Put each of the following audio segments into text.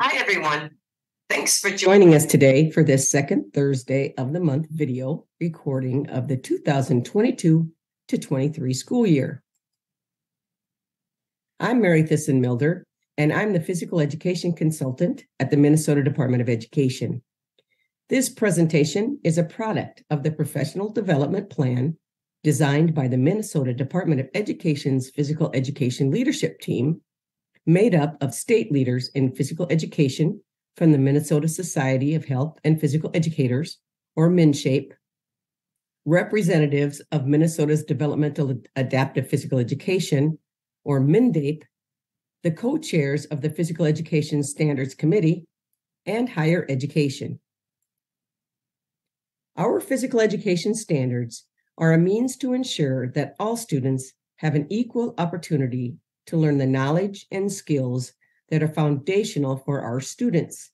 Hi, everyone. Thanks for joining us today for this second Thursday of the month video recording of the 2022 to 23 school year. I'm Mary Thissen Milder, and I'm the physical education consultant at the Minnesota Department of Education. This presentation is a product of the professional development plan designed by the Minnesota Department of Education's physical education leadership team made up of state leaders in physical education from the Minnesota Society of Health and Physical Educators, or MnSHAPE, representatives of Minnesota's Developmental Adaptive Physical Education, or MNDAPE, the co chairs of the Physical Education Standards Committee, and higher education. Our physical education standards are a means to ensure that all students have an equal opportunity to learn the knowledge and skills that are foundational for our students.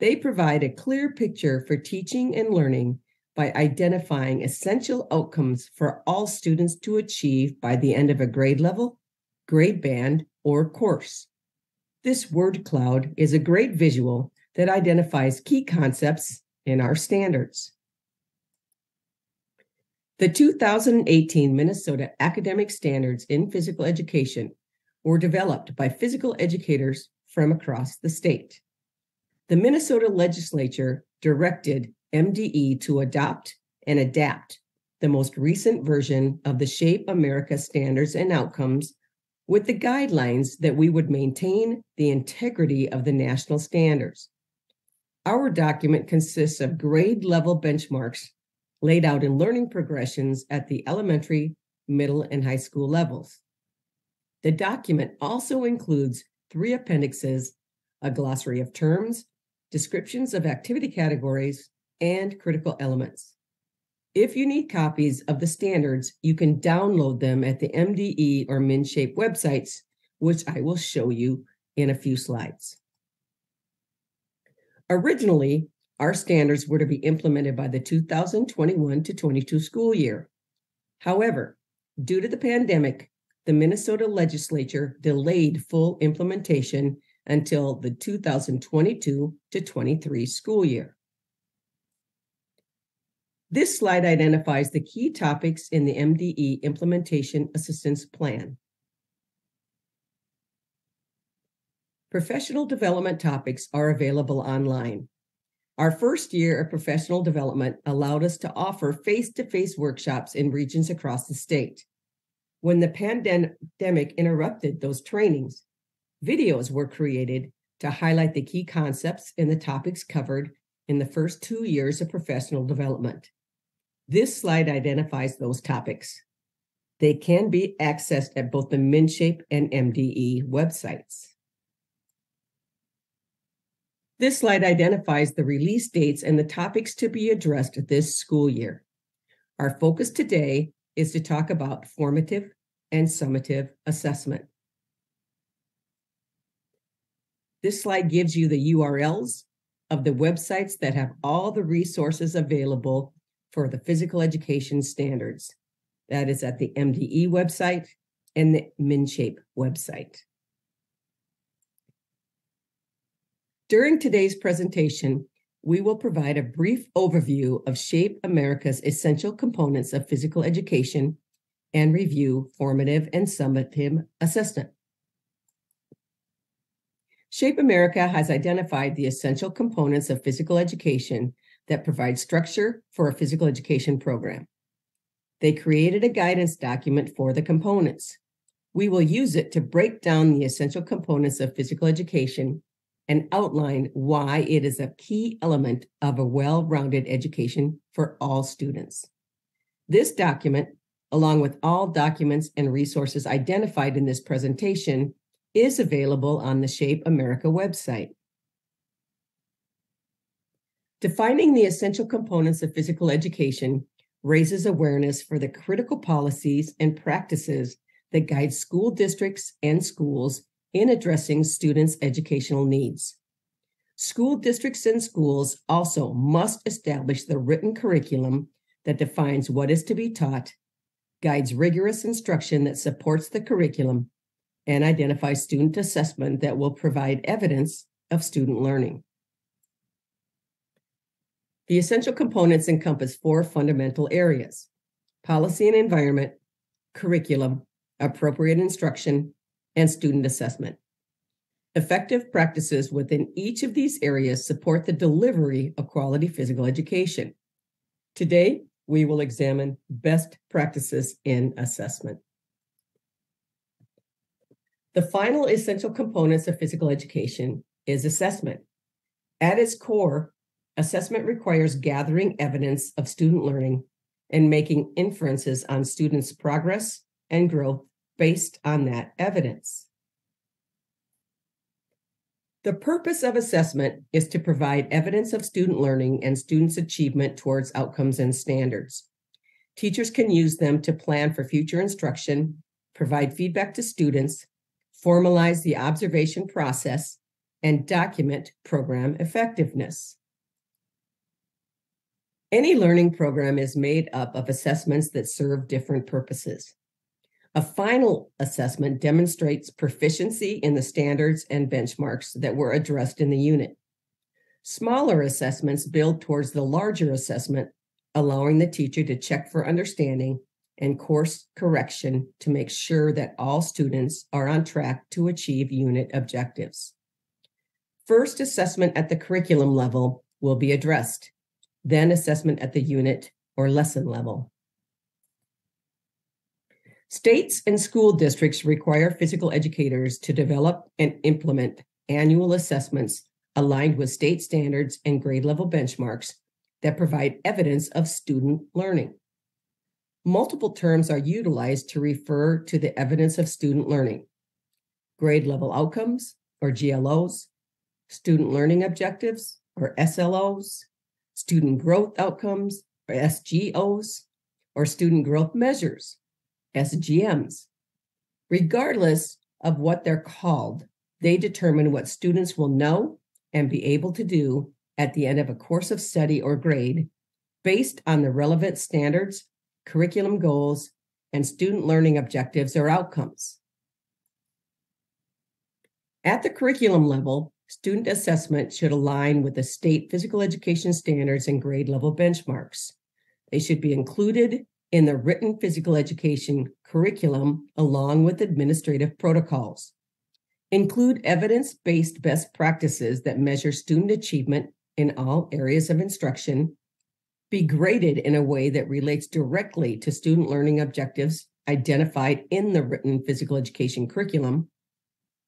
They provide a clear picture for teaching and learning by identifying essential outcomes for all students to achieve by the end of a grade level, grade band, or course. This word cloud is a great visual that identifies key concepts in our standards. The 2018 Minnesota Academic Standards in Physical Education were developed by physical educators from across the state. The Minnesota legislature directed MDE to adopt and adapt the most recent version of the Shape America standards and outcomes with the guidelines that we would maintain the integrity of the national standards. Our document consists of grade level benchmarks laid out in learning progressions at the elementary, middle, and high school levels. The document also includes three appendixes a glossary of terms, descriptions of activity categories, and critical elements. If you need copies of the standards, you can download them at the MDE or MnSHAPE websites, which I will show you in a few slides. Originally, our standards were to be implemented by the 2021 to 22 school year. However, due to the pandemic, the Minnesota legislature delayed full implementation until the 2022 to 23 school year. This slide identifies the key topics in the MDE Implementation Assistance Plan. Professional development topics are available online. Our first year of professional development allowed us to offer face to face workshops in regions across the state. When the pandemic interrupted those trainings, videos were created to highlight the key concepts and the topics covered in the first two years of professional development. This slide identifies those topics. They can be accessed at both the MnSHAPE and MDE websites. This slide identifies the release dates and the topics to be addressed this school year. Our focus today is to talk about formative and summative assessment. This slide gives you the URLs of the websites that have all the resources available for the physical education standards. That is at the MDE website and the MnSHAPE website. During today's presentation, we will provide a brief overview of Shape America's essential components of physical education and review formative and summative assessment. Shape America has identified the essential components of physical education that provide structure for a physical education program. They created a guidance document for the components. We will use it to break down the essential components of physical education and outline why it is a key element of a well rounded education for all students. This document along with all documents and resources identified in this presentation, is available on the Shape America website. Defining the essential components of physical education raises awareness for the critical policies and practices that guide school districts and schools in addressing students' educational needs. School districts and schools also must establish the written curriculum that defines what is to be taught guides rigorous instruction that supports the curriculum, and identifies student assessment that will provide evidence of student learning. The essential components encompass four fundamental areas policy and environment, curriculum, appropriate instruction, and student assessment. Effective practices within each of these areas support the delivery of quality physical education. Today, we will examine best practices in assessment. The final essential components of physical education is assessment. At its core, assessment requires gathering evidence of student learning and making inferences on students' progress and growth based on that evidence. The purpose of assessment is to provide evidence of student learning and students' achievement towards outcomes and standards. Teachers can use them to plan for future instruction, provide feedback to students, formalize the observation process, and document program effectiveness. Any learning program is made up of assessments that serve different purposes. A final assessment demonstrates proficiency in the standards and benchmarks that were addressed in the unit. Smaller assessments build towards the larger assessment, allowing the teacher to check for understanding and course correction to make sure that all students are on track to achieve unit objectives. First, assessment at the curriculum level will be addressed, then, assessment at the unit or lesson level. States and school districts require physical educators to develop and implement annual assessments aligned with state standards and grade level benchmarks that provide evidence of student learning. Multiple terms are utilized to refer to the evidence of student learning grade level outcomes, or GLOs, student learning objectives, or SLOs, student growth outcomes, or SGOs, or student growth measures, SGMs. Regardless of what they're called, they determine what students will know and be able to do at the end of a course of study or grade based on the relevant standards, curriculum goals, and student learning objectives or outcomes. At the curriculum level, student assessment should align with the state physical education standards and grade level benchmarks. They should be included in the written physical education curriculum along with administrative protocols. Include evidence based best practices that measure student achievement in all areas of instruction. Be graded in a way that relates directly to student learning objectives identified in the written physical education curriculum.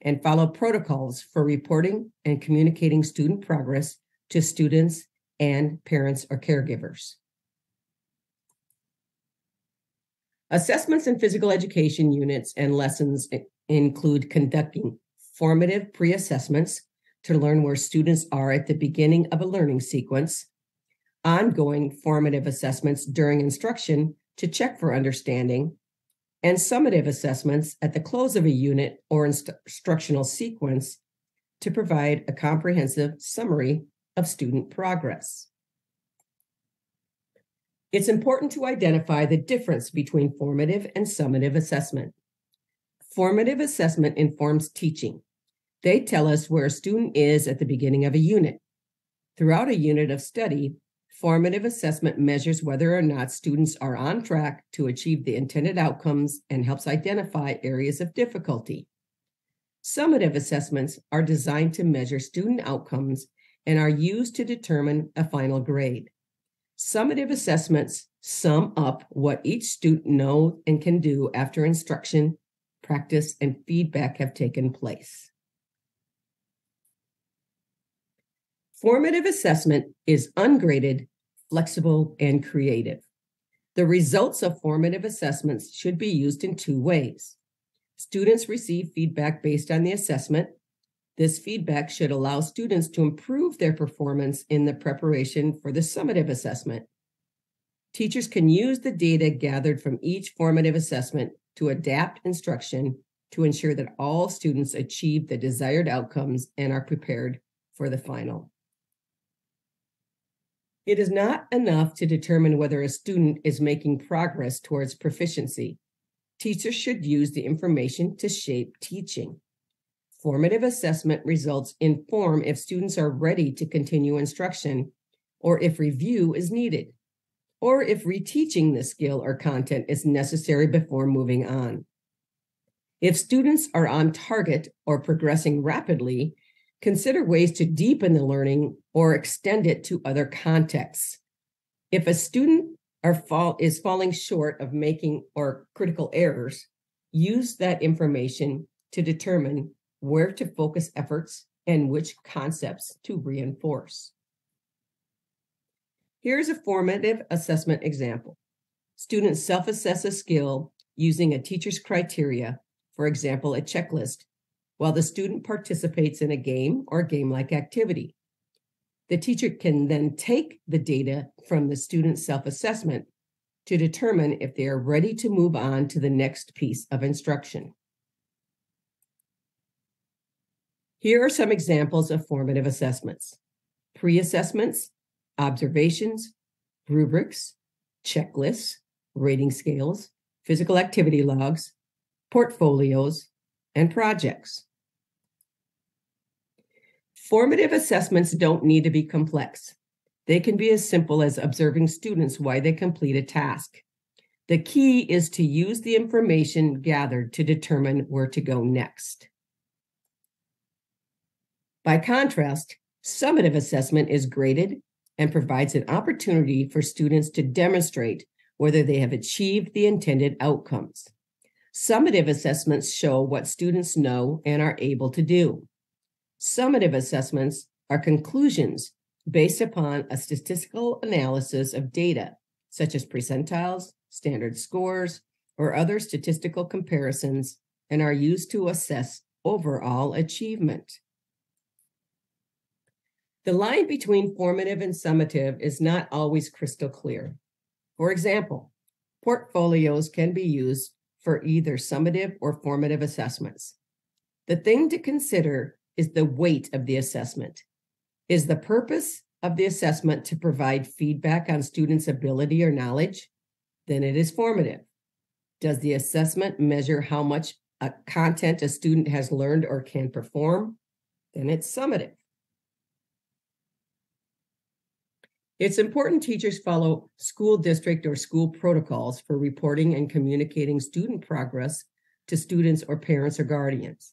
And follow protocols for reporting and communicating student progress to students and parents or caregivers. Assessments in physical education units and lessons include conducting formative pre assessments to learn where students are at the beginning of a learning sequence, ongoing formative assessments during instruction to check for understanding, and summative assessments at the close of a unit or inst- instructional sequence to provide a comprehensive summary of student progress. It's important to identify the difference between formative and summative assessment. Formative assessment informs teaching. They tell us where a student is at the beginning of a unit. Throughout a unit of study, formative assessment measures whether or not students are on track to achieve the intended outcomes and helps identify areas of difficulty. Summative assessments are designed to measure student outcomes and are used to determine a final grade. Summative assessments sum up what each student knows and can do after instruction, practice, and feedback have taken place. Formative assessment is ungraded, flexible, and creative. The results of formative assessments should be used in two ways. Students receive feedback based on the assessment, this feedback should allow students to improve their performance in the preparation for the summative assessment. Teachers can use the data gathered from each formative assessment to adapt instruction to ensure that all students achieve the desired outcomes and are prepared for the final. It is not enough to determine whether a student is making progress towards proficiency. Teachers should use the information to shape teaching. Formative assessment results inform if students are ready to continue instruction or if review is needed, or if reteaching the skill or content is necessary before moving on. If students are on target or progressing rapidly, consider ways to deepen the learning or extend it to other contexts. If a student fall, is falling short of making or critical errors, use that information to determine where to focus efforts and which concepts to reinforce. Here's a formative assessment example. Students self assess a skill using a teacher's criteria, for example, a checklist, while the student participates in a game or game like activity. The teacher can then take the data from the student's self assessment to determine if they are ready to move on to the next piece of instruction. Here are some examples of formative assessments pre assessments observations, rubrics, checklists, rating scales, physical activity logs, portfolios, and projects. Formative assessments don't need to be complex. They can be as simple as observing students why they complete a task. The key is to use the information gathered to determine where to go next. By contrast, summative assessment is graded and provides an opportunity for students to demonstrate whether they have achieved the intended outcomes. Summative assessments show what students know and are able to do. Summative assessments are conclusions based upon a statistical analysis of data, such as percentiles, standard scores, or other statistical comparisons, and are used to assess overall achievement. The line between formative and summative is not always crystal clear. For example, portfolios can be used for either summative or formative assessments. The thing to consider is the weight of the assessment. Is the purpose of the assessment to provide feedback on students' ability or knowledge? Then it is formative. Does the assessment measure how much uh, content a student has learned or can perform? Then it's summative. It's important teachers follow school district or school protocols for reporting and communicating student progress to students or parents or guardians.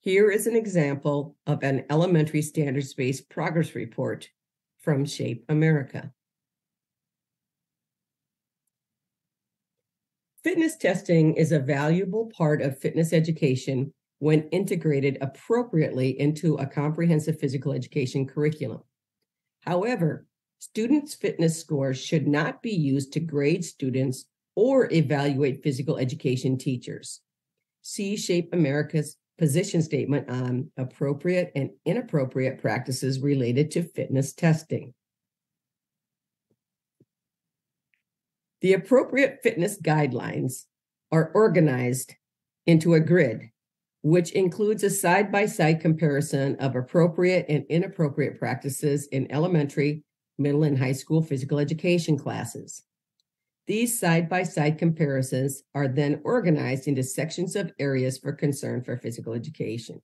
Here is an example of an elementary standards based progress report from Shape America. Fitness testing is a valuable part of fitness education when integrated appropriately into a comprehensive physical education curriculum. However, Students' fitness scores should not be used to grade students or evaluate physical education teachers. See Shape America's position statement on appropriate and inappropriate practices related to fitness testing. The appropriate fitness guidelines are organized into a grid, which includes a side by side comparison of appropriate and inappropriate practices in elementary, middle and high school physical education classes. These side by side comparisons are then organized into sections of areas for concern for physical education.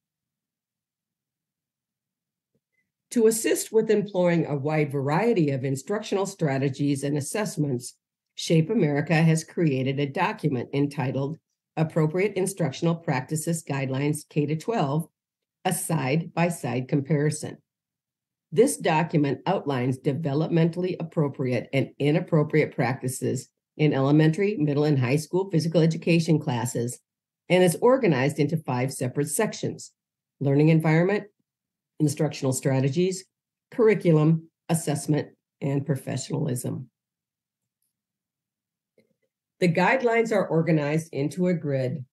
To assist with employing a wide variety of instructional strategies and assessments, Shape America has created a document entitled Appropriate Instructional Practices Guidelines K 12, a side by side comparison. This document outlines developmentally appropriate and inappropriate practices in elementary, middle, and high school physical education classes and is organized into five separate sections learning environment, instructional strategies, curriculum, assessment, and professionalism. The guidelines are organized into a grid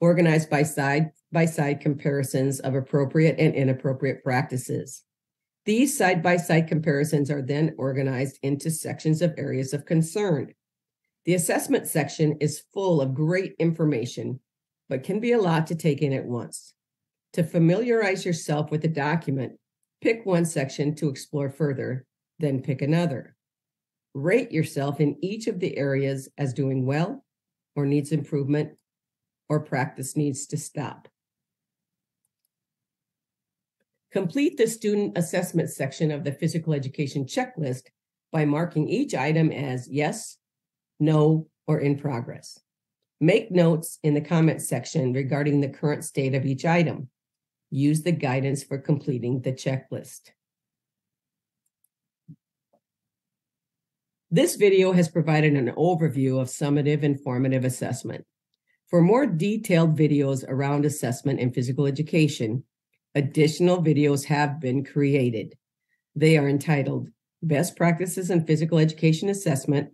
organized by side by side comparisons of appropriate and inappropriate practices. These side by side comparisons are then organized into sections of areas of concern. The assessment section is full of great information, but can be a lot to take in at once. To familiarize yourself with the document, pick one section to explore further, then pick another. Rate yourself in each of the areas as doing well or needs improvement or practice needs to stop. Complete the student assessment section of the physical education checklist by marking each item as yes, no, or in progress. Make notes in the comment section regarding the current state of each item. Use the guidance for completing the checklist. This video has provided an overview of summative and formative assessment. For more detailed videos around assessment in physical education, additional videos have been created. They are entitled Best Practices in Physical Education Assessment,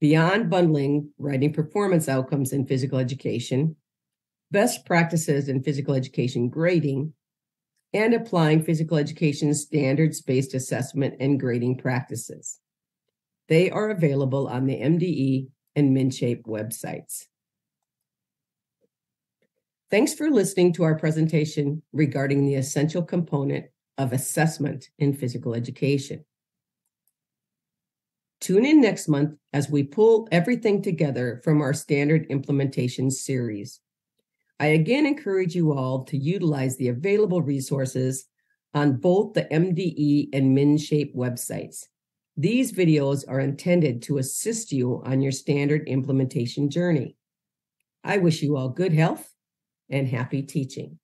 Beyond Bundling Writing Performance Outcomes in Physical Education, Best Practices in Physical Education Grading, and Applying Physical Education Standards Based Assessment and Grading Practices. They are available on the MDE and MnSHAPE websites. Thanks for listening to our presentation regarding the essential component of assessment in physical education. Tune in next month as we pull everything together from our standard implementation series. I again encourage you all to utilize the available resources on both the MDE and MnSHAPE websites. These videos are intended to assist you on your standard implementation journey. I wish you all good health and happy teaching.